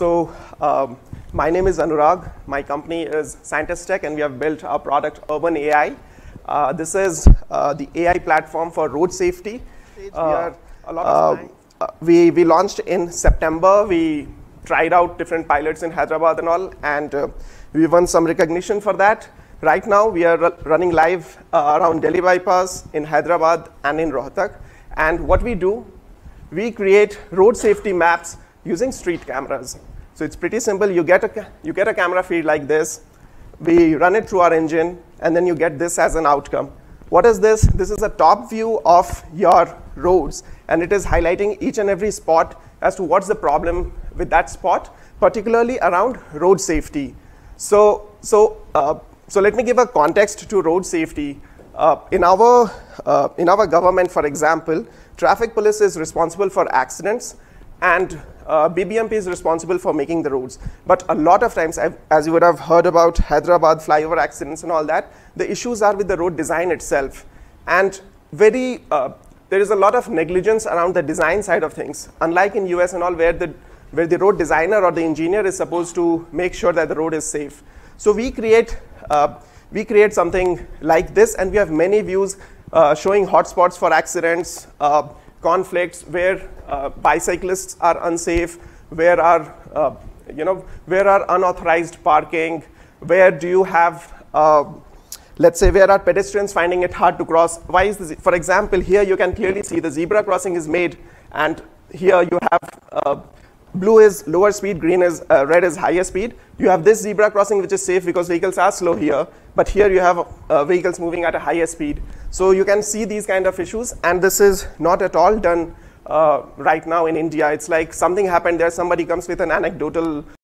So um, my name is Anurag. My company is Scientist Tech, and we have built our product Urban AI. Uh, this is uh, the AI platform for road safety. Uh, uh, we, we launched in September. We tried out different pilots in Hyderabad and all, and uh, we won some recognition for that. Right now, we are running live uh, around Delhi bypass in Hyderabad and in Rohtak. And what we do, we create road safety maps using street cameras. So it's pretty simple. You get, a, you get a camera feed like this. We run it through our engine, and then you get this as an outcome. What is this? This is a top view of your roads, and it is highlighting each and every spot as to what's the problem with that spot, particularly around road safety. So, so, uh, so let me give a context to road safety. Uh, in, our, uh, in our government, for example, traffic police is responsible for accidents, and uh, BBMP is responsible for making the roads. But a lot of times, I've, as you would have heard about Hyderabad flyover accidents and all that, the issues are with the road design itself. And very, uh, there is a lot of negligence around the design side of things. Unlike in US and all, where the, where the road designer or the engineer is supposed to make sure that the road is safe. So we create, uh, we create something like this, and we have many views uh, showing hotspots for accidents, uh, conflicts where uh, bicyclists are unsafe, where are, uh, you know, where are unauthorized parking, where do you have, uh, let's say, where are pedestrians finding it hard to cross. Why is this? For example, here you can clearly see the zebra crossing is made, and here you have uh, blue is lower speed, green is, uh, red is higher speed. You have this zebra crossing which is safe because vehicles are slow here, but here you have uh, vehicles moving at a higher speed. So you can see these kind of issues, and this is not at all done uh, right now in India. It's like something happened there, somebody comes with an anecdotal